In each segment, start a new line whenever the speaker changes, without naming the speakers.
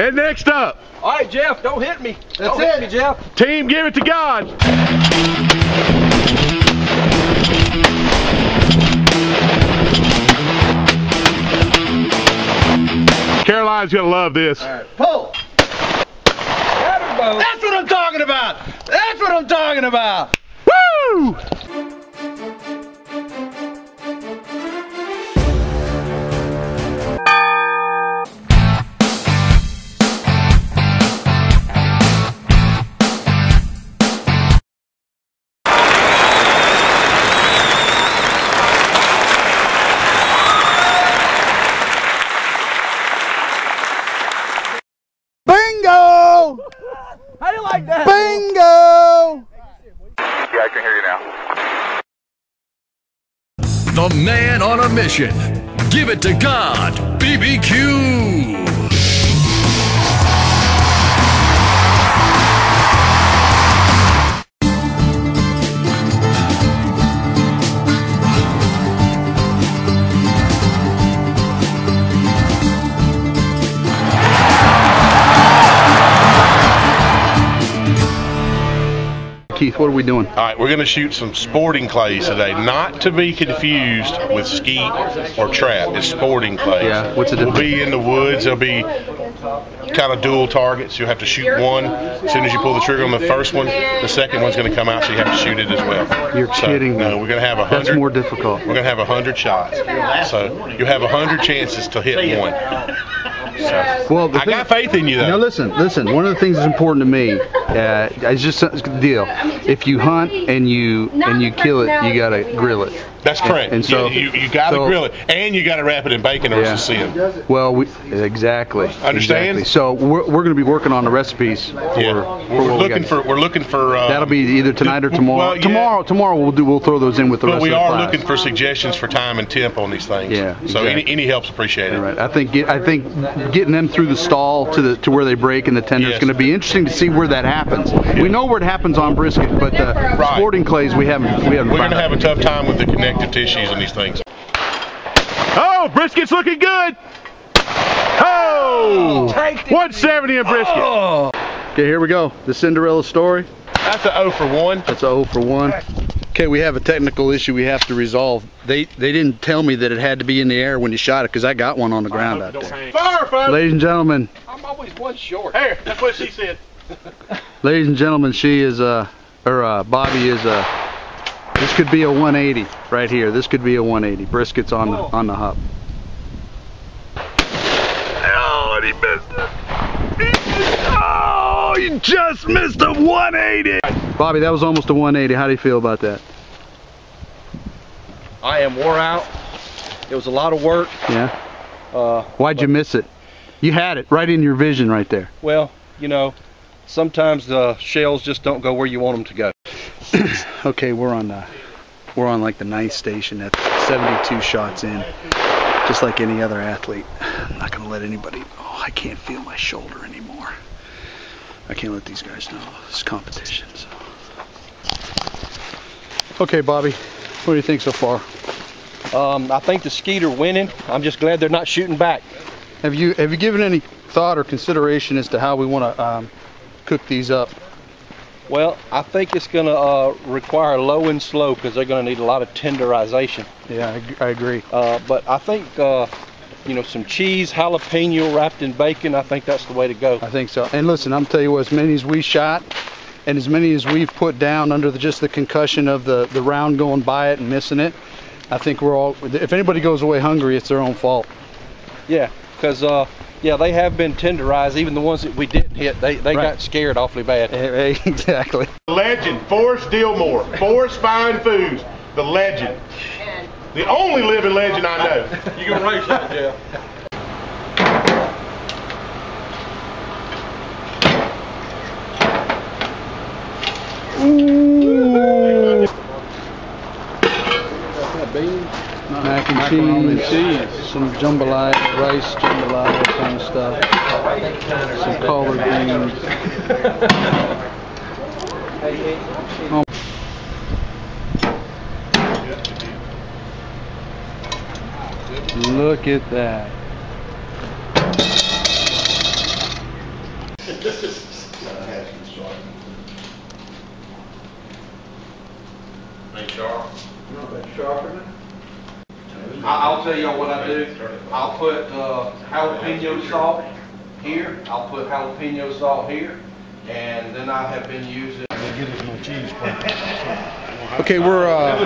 And next up,
All right, Jeff, don't hit me.
That's
don't
it.
hit me, Jeff.
team give it to God. Caroline's gonna love this.
Pull.
Got him, Bo.
That's what I'm talking about. That's what I'm talking about.
The man on a mission. Give it to God. BBQ.
Keith, what are we doing?
All right, we're going to shoot some sporting clays today, not to be confused with skeet or trap. It's sporting clays.
Yeah, what's the
We'll be in the woods. There'll be kind of dual targets. You'll have to shoot one. As soon as you pull the trigger on the first one, the second one's going to come out, so you have to shoot it as well.
You're
So,
kidding me.
No, we're going to have a
That's
hundred.
more difficult.
We're going to have a hundred shots. So you have a hundred chances to hit one. So,
Well, the
I
thing-
got faith in you, though.
Now listen, listen. One of the things that's important to me, uh, it's just a deal. If you hunt and you and you kill it, you gotta grill it.
That's correct.
And so-
you, you, you got to
so-
grill it, and you got to wrap it in bacon, or
Yeah.
it's a sin.
Well, we exactly.
Understand?
Exactly. So we're, we're going to be working on the recipes for,
Yeah,
for
we're
we
looking
got.
for we're looking for. Uh,
That'll be either tonight or
well,
tomorrow.
yeah.
Tomorrow, tomorrow we'll do. We'll throw those in with the
But
rest
we
of the
are looking for suggestions for time and temp on these things.
Yeah,
So
exactly.
any, any help's appreciated.
Right. I think get, I think getting them through the stall to the to where they break in the tender is going to be interesting to see where that happens. We know where it happens on brisket, but the
Right.
sporting clays we haven't we haven't.
We're going to have a tough time with the connective tissues on these things.
Oh, brisket's looking good. Oh,
Take
170 in brisket. Okay, here we go. The Cinderella story.
That's an O for one.
That's a 0 for 1. Okay, we have a technical issue we have to resolve. They they didn't tell me that it had to be in the air when you shot it because I got one on the ground out there.
Fire, folks.
Ladies and gentlemen,
I'm always one short.
Here, that's what she said.
ladies and gentlemen, she is uh or uh Bobby is uh this could be a 180 right here. This could be a 180. Brisket's on the on the hub. Oh, and he missed it. He missed- Oh, you just missed a 180. Bobby, that was almost a 180. How do you feel about that?
I am wore out. It was a lot of work.
Yeah.
Uh,
Why'd you miss it? You had it right in your vision right there.
well, you know, sometimes the shells just don't go where you want them to go.
Okay, we're on the we're on like the ninth station at 72 shots in, just like any other athlete. I'm not gonna let anybody. Oh, I can't feel my shoulder anymore. I can't let these guys know it's competition. So. Okay, Bobby, what do you think so far?
Um, I think the skeet are winning. I'm just glad they're not shooting back.
Have you have you given any thought or consideration as to how we want to um, cook these up?
Well, I think it's going to uh, require low and slow because they're going to need a lot of tenderization.
Yeah, I, I agree.
Uh, but I think, uh, you know, some cheese, jalapeno wrapped in bacon, I think that's the way to go.
I think so. And listen, I'm tell you what, as many as we shot, and as many as we've put down under the, just the concussion of the, the round going by it and missing it, I think we're all. If anybody goes away hungry, it's their own fault.
Yeah, because, uh, yeah, they have been tenderized. Even the ones that we didn't hit, they, they
Right.
got scared awfully bad.
Exactly.
Legend, Forrest Dillmore, Forrest Fine Foods, the legend. The only living legend I know.
You can race that, Jeff.
Mac and cheese, some jambalaya, rice jambalaya kind of stuff, some collard greens. Oh. Look at that.
Ain't sharp.
I- I'll tell y'all what I do. I'll put uh, jalapeno salt here, I'll put jalapeno salt here, and then I have been using.
Okay, we're uh,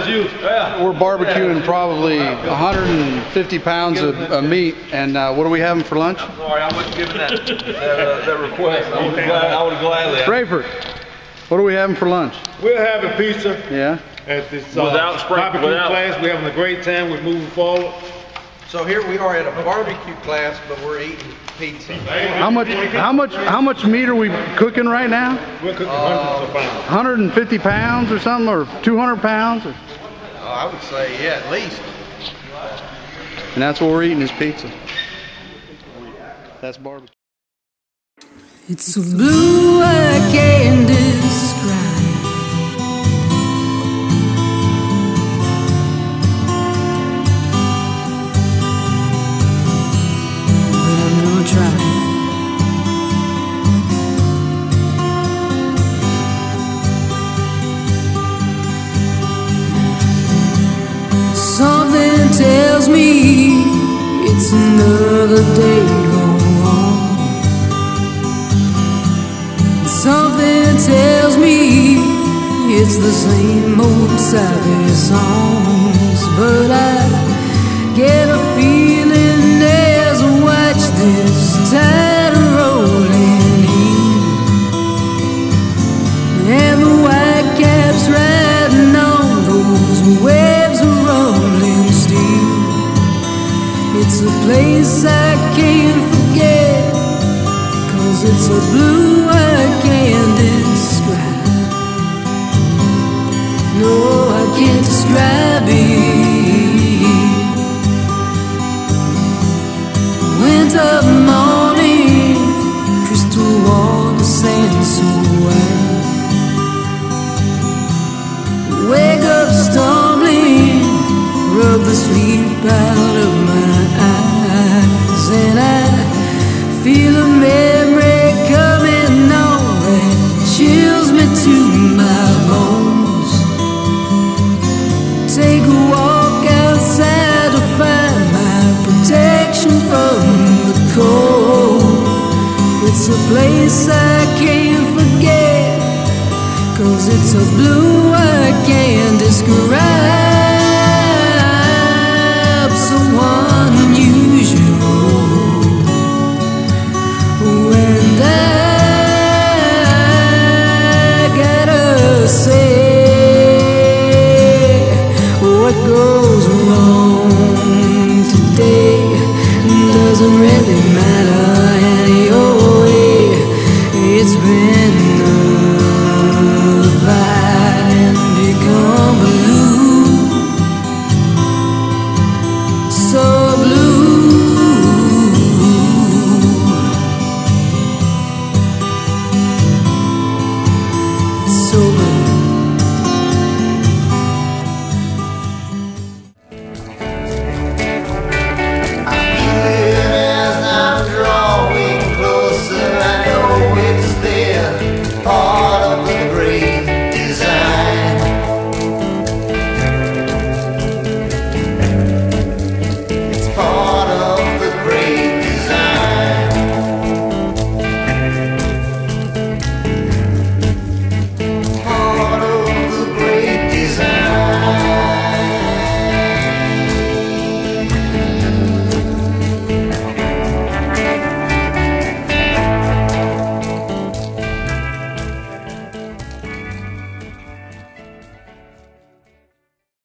we're barbecuing probably 150 pounds of, of meat, and uh, what are we having for lunch?
Sorry, I wasn't given that, that, uh, that request. I would glad, I would gladly.
Rayford, what are we having for lunch?
We're having pizza
Yeah.
At this uh,
Without spring-
barbecue
without-
class. We're having a great time. We're moving forward.
So here we are at a barbecue class, but we're eating pizza.
How much how much how much meat are we cooking right now?
We're cooking hundreds of pounds.
150 pounds or something, or 200 pounds, or,
Uh, I would say, yeah, at least.
and that's what we're eating is pizza. That's barbecue.
It's so blue I can't it's another day to go on. Something tells me it's the same old sappy songs, but I get a feeling sleep out of my eyes, and I feel a memory coming on that chills me to my bones. Take a walk outside to find my protection from the cold. It's a place I can't forget, cause it's a blue I can't describe.